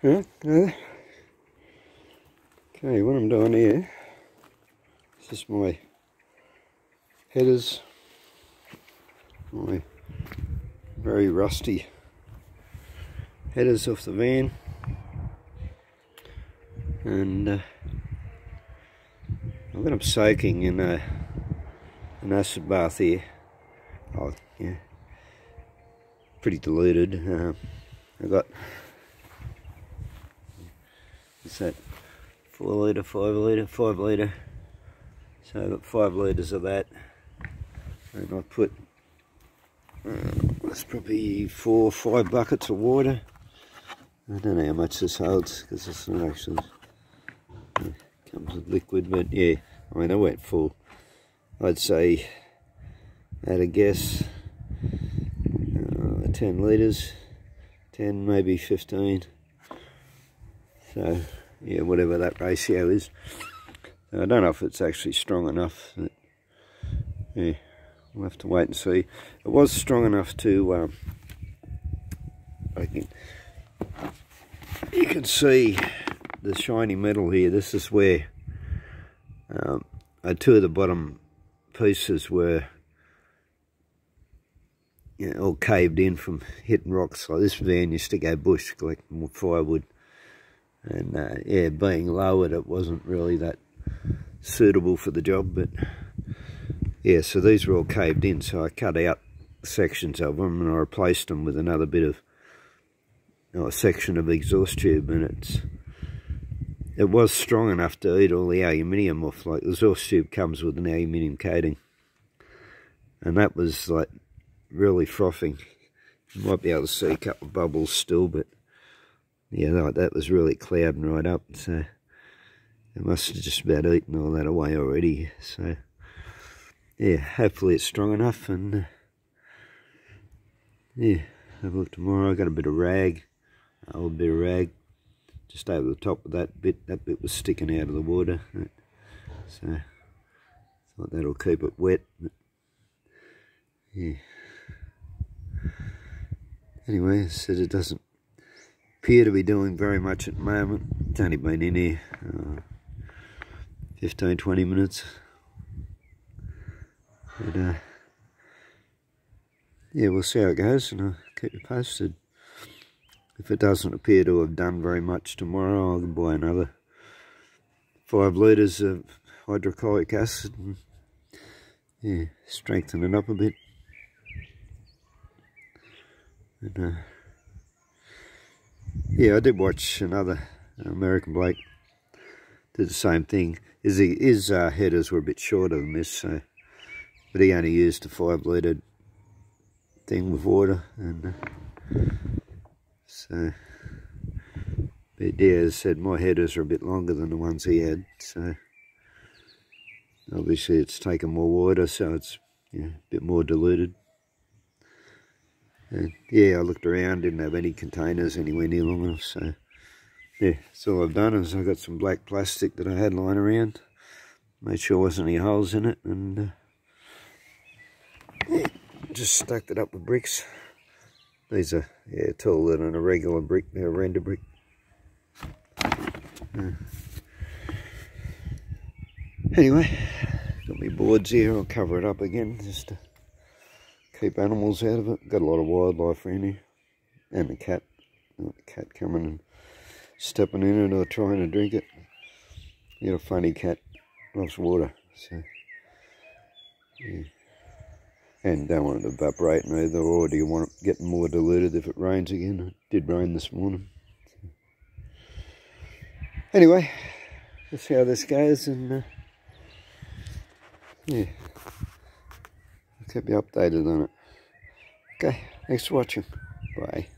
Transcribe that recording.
Okay, what I'm doing here, this is my headers, my very rusty headers off the van, and uh, I've got them soaking in a, an acid bath here. Oh, yeah, pretty diluted. Uh, I got what's that? Four litre, five litre, five litre. So I've got five litres of that. And I put uh, that's probably four, or five buckets of water. I don't know how much this holds because it's not actually it comes with liquid, but yeah, I mean I went full. I'd say at a guess uh, 10 litres, 10 maybe 15. So yeah, whatever that ratio is. I don't know if it's actually strong enough. That, yeah, we'll have to wait and see. It was strong enough to, um, I can, you can see the shiny metal here. This is where um, uh, two of the bottom pieces were you know, all caved in from hitting rocks. Like this van used to go bush collecting more firewood. And uh, yeah, being lowered, it wasn't really that suitable for the job. But yeah, so these were all caved in. So I cut out sections of them and I replaced them with another bit of you know, a section of exhaust tube. And it's it was strong enough to eat all the aluminium off. Like the exhaust tube comes with an aluminium coating. And that was like really frothing. You might be able to see a couple of bubbles still, but yeah, that, that was really clouding right up. So it must have just about eaten all that away already. So yeah, hopefully it's strong enough. And uh, yeah, have a look tomorrow. I got a bit of rag, a little bit of rag, just over the top of that bit. That bit was sticking out of the water. So thought that'll keep it wet. But, yeah. Anyway, I said it doesn't appear to be doing very much at the moment. It's only been in here uh, 15, 20 minutes. But uh, yeah, we'll see how it goes and I'll keep you posted. If it doesn't appear to have done very much tomorrow, I'll buy another five litres of hydrochloric acid and yeah, strengthen it up a bit. And, uh, yeah, I did watch another American Blake did the same thing. His, his uh, headers were a bit shorter than this, so, but he only used a five litre thing with water, and uh, so. But yeah, as I said, my headers are a bit longer than the ones he had, so obviously it's taken more water, so it's yeah, a bit more diluted. And yeah, I looked around, didn't have any containers anywhere near long enough, so yeah, so all I've done is I got some black plastic that I had lying around, made sure there wasn't any holes in it, and uh, just stacked it up with bricks. These are yeah taller than a regular brick, they're a render brick. Uh, anyway, got my boards here, I'll cover it up again just to keep animals out of it. Got a lot of wildlife in here. And the cat. The cat coming and stepping in it or trying to drink it. You got a funny cat. Loves water. So, yeah. And don't want it evaporating either, or do you want it getting more diluted if it rains again? It did rain this morning. So. Anyway, let's see how this goes, and uh, yeah keep you updated on it. Okay, thanks for watching. Bye.